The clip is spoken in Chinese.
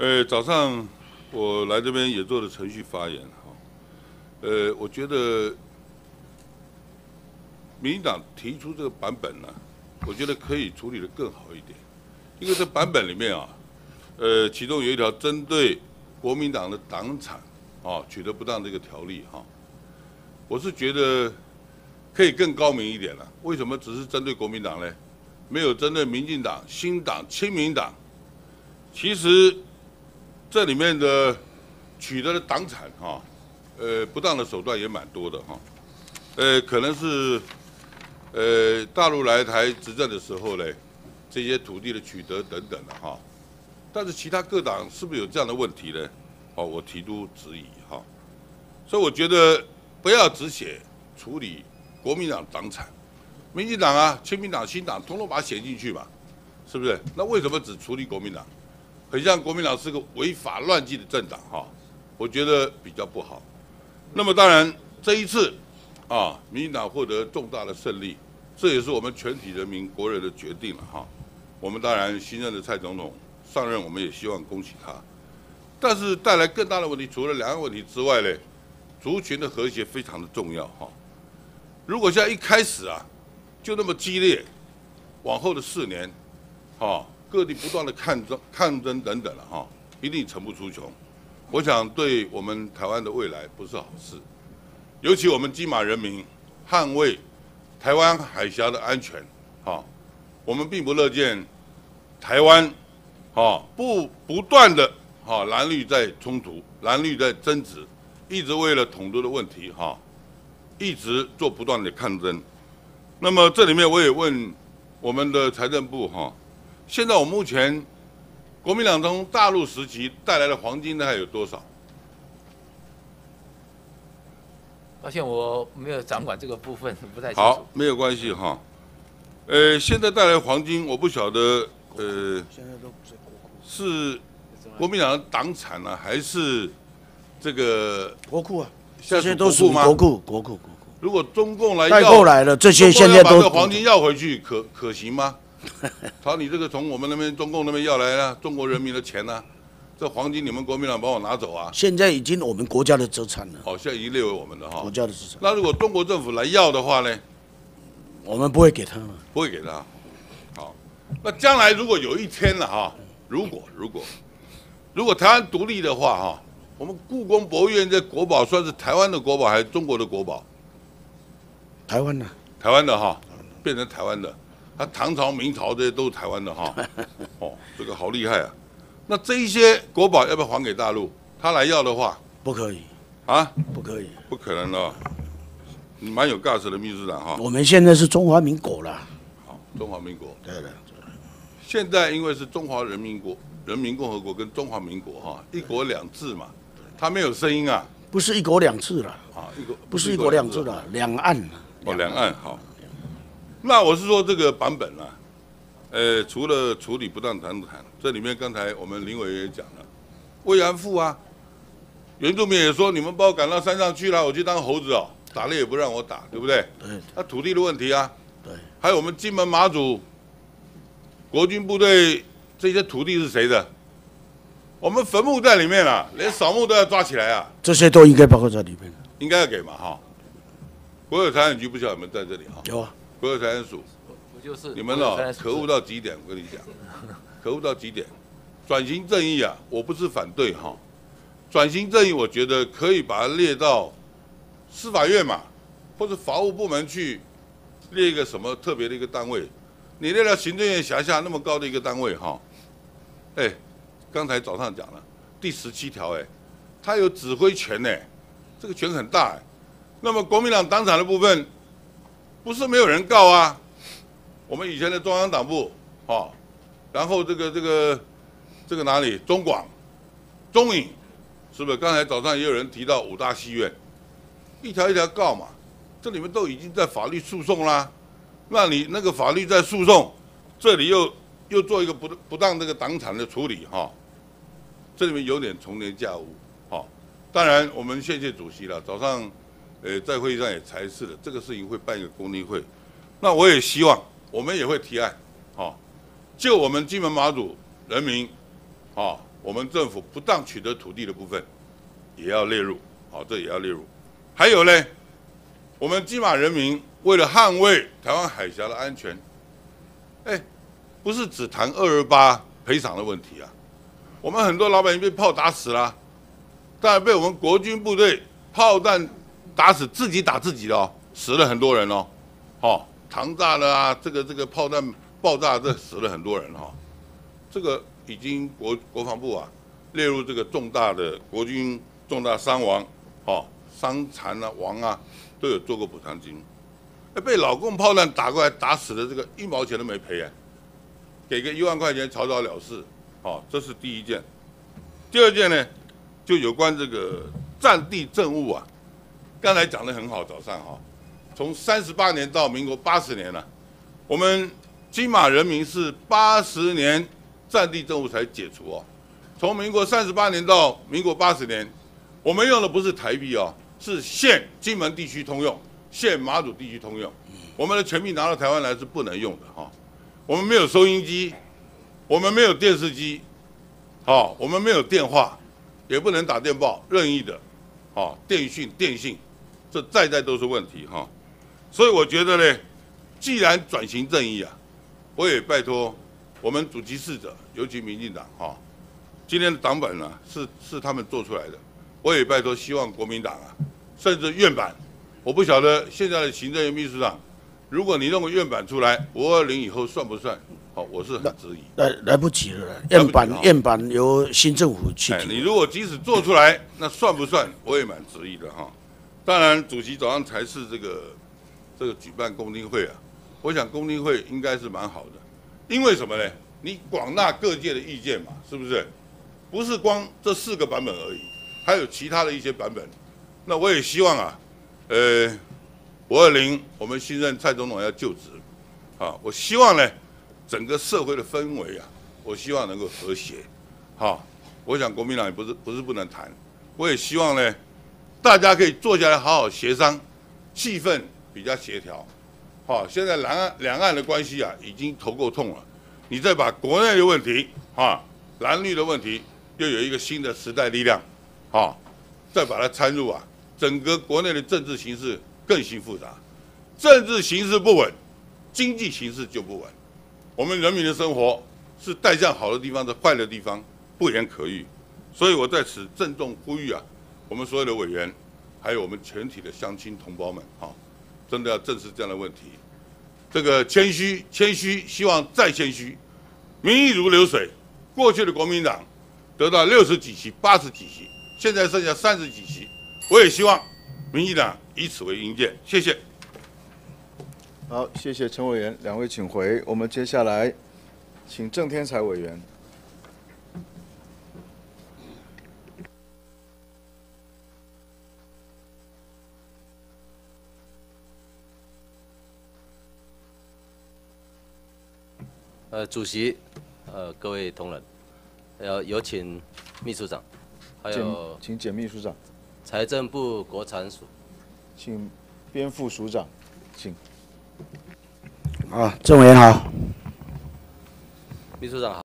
呃，早上我来这边也做了程序发言哈。呃，我觉得民进党提出这个版本呢，我觉得可以处理的更好一点。因为这版本里面啊，呃，其中有一条针对国民党的党产啊取得不当这个条例哈，我是觉得可以更高明一点了。为什么只是针对国民党呢？没有针对民进党、新党、亲民党？其实这里面的取得的党产哈，呃，不当的手段也蛮多的哈。呃，可能是呃大陆来台执政的时候嘞。这些土地的取得等等的哈，但是其他各党是不是有这样的问题呢？哦，我提出质疑哈，所以我觉得不要只写处理国民党党产，民进党啊、亲民党、新党，统统把它写进去嘛，是不是？那为什么只处理国民党？很像国民党是个违法乱纪的政党哈，我觉得比较不好。那么当然这一次啊，民进党获得重大的胜利，这也是我们全体人民国人的决定了哈。我们当然新任的蔡总统上任，我们也希望恭喜他。但是带来更大的问题，除了两岸问题之外呢，族群的和谐非常的重要哈。如果像一开始啊，就那么激烈，往后的四年，哈，各地不断的抗争、抗争等等了哈，一定层出穷。我想对我们台湾的未来不是好事，尤其我们金马人民捍卫台湾海峡的安全，哈。我们并不乐见台湾，哈不不断的哈蓝绿在冲突，蓝绿在争执，一直为了统独的问题哈，一直做不断的抗争。那么这里面我也问我们的财政部哈，现在我目前国民党从大陆时期带来的黄金大概有多少？抱歉，我没有掌管这个部分，不太清楚。好，没有关系哈。呃，现在带来黄金，我不晓得，呃，是国民党的党产呢，还是这个国库啊？这些都属于国库，国库，国库。如果中共来带过来了，这些现在都黄金要回去，可可行吗？好，你这个从我们那边中共那边要来啊，中国人民的钱呢？这黄金你们国民党帮我拿走啊？现在已经我们国家的资产了。好，现在已经列为我们的哈。国家的资产。那如果中国政府来要的话呢？我们不会给他了，不会给他。好，那将来如果有一天了哈，如果如果如果台湾独立的话哈，我们故宫博物院这国宝算是台湾的国宝还是中国的国宝？台湾的，台湾的哈，变成台湾的。他唐朝、明朝这些都是台湾的哈。哦，这个好厉害啊！那这一些国宝要不要还给大陆？他来要的话，不可以啊，不可以，不可能的。你蛮有 gas 的秘书长哈，我们现在是中华民国了。好，中华民国。对的。现在因为是中华人民国、人民共和国跟中华民国哈，一国两制嘛，他没有声音啊。不是一国两制了。啊，一国不是一国两制了，两岸。哦，两岸好。那我是说这个版本啊，呃，除了处理不当谈谈，这里面刚才我们林委员也讲了，慰安妇啊，原住民也说你们把我赶到山上去了，我去当猴子哦。打猎也不让我打，对不对？对。那土地的问题啊。对。还有我们金门马祖国军部队这些土地是谁的？我们坟墓在里面啊，连扫墓都要抓起来啊。这些都应该包括在里面。应该要给嘛哈。国有财产局不晓得有没有在这里哈？有啊。国有财产署。不就是？你们哦，可恶到极点，我跟你讲，可恶到极点。转型正义啊，我不是反对哈。转型正义，我觉得可以把它列到。司法院嘛，或者法务部门去列一个什么特别的一个单位，你列到行政院辖下那么高的一个单位哈，哎，刚才早上讲了第十七条哎，他有指挥权呢，这个权很大哎。那么国民党党产的部分，不是没有人告啊，我们以前的中央党部哈，然后这个这个这个哪里中广、中影，是不是？刚才早上也有人提到五大戏院。一条一条告嘛，这里面都已经在法律诉讼啦，那你那个法律在诉讼，这里又又做一个不不当这个党产的处理哈，这里面有点重叠架屋，哈。当然我们谢谢主席了，早上，呃在会议上也才是了，这个事情会办一个公听会，那我也希望我们也会提案，哈，就我们金门马祖人民，啊我们政府不当取得土地的部分，也要列入，好，这也要列入。还有呢，我们金马人民为了捍卫台湾海峡的安全，哎，不是只谈二二八赔偿的问题啊，我们很多老百姓被炮打死了，但被我们国军部队炮弹打死，自己打自己的哦，死了很多人哦，哦，膛炸了啊，这个这个炮弹爆炸，这死了很多人哈、这个已经国国防部啊列入这个重大的国军重大伤亡，哦，伤残啊、亡啊，都有做过补偿金。哎，被老共炮弹打过来打死的这个一毛钱都没赔哎，给个一万块钱草草了事，哦，这是第一件。第二件呢，就有关这个战地政务啊，刚才讲的很好，早上哈、从三十八年到民国八十年了、我们金马人民是八十年战地政务才解除哦。从民国三十八年到民国八十年，我们用的不是台币哦，是现金门地区通用，现马祖地区通用。我们的钱币拿到台湾来是不能用的哈、我们没有收音机，我们没有电视机，好、我们没有电话，也不能打电报，任意的，好、电讯、电信，这在在都是问题哈、所以我觉得呢，既然转型正义啊，我也拜托我们主其事者，尤其民进党哈、今天的党本呢、是是他们做出来的，我也拜托希望国民党啊，甚至院版，我不晓得现在的行政院秘书长，如果你弄个院版出来，五二零以后算不算？好、我是很质疑。来来不及了，院版院版由新政府去哎，你。如果即使做出来，那算不算？我也蛮质疑的哈。当然，主席早上才是这个这个举办公听会啊，我想公听会应该是蛮好的，因为什么呢？你广纳各界的意见嘛，是不是？不是光这四个版本而已，还有其他的一些版本。那我也希望啊，呃，五二零我们新任蔡总统要就职啊，我希望呢，整个社会的氛围啊，我希望能够和谐，好、我想国民党也不是不是不能谈，我也希望呢，大家可以坐下来好好协商，气氛比较协调。好、现在两岸两岸的关系啊，已经头够痛了，你再把国内的问题啊，蓝绿的问题，又有一个新的时代力量，啊，再把它掺入啊，整个国内的政治形势更形复杂，政治形势不稳，经济形势就不稳。我们人民的生活是带向好的地方，是坏的地方，不言可喻。所以我在此郑重呼吁啊，我们所有的委员，还有我们全体的乡亲同胞们，哈、真的要正视这样的问题。这个谦虚，谦虚，希望再谦虚。民意如流水，过去的国民党得到六十几席、八十几席，现在剩下三十几席。我也希望民进党以此为引荐。谢谢。好，谢谢陈委员，两位请回。我们接下来请郑天才委员。呃，主席，呃，各位同仁，要有请秘书长，还有请简秘书长，财政部国产署。请边副署长，请。啊，政委员好。秘书长好。